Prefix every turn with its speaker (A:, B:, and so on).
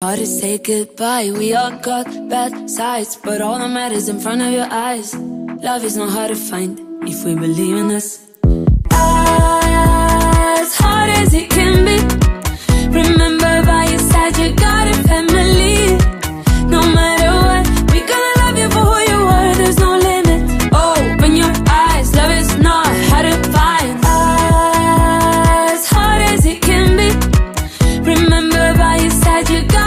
A: Hard to say goodbye, we all got bad sides But all that matters in front of your eyes. Love is not hard to find if we believe in us As hard as it can be. Remember by your side you got a family. No matter what, we gonna love you for who you are There's no limit, oh, open your eyes Love is not hard to find. As hard as it can be. Remember by your side you got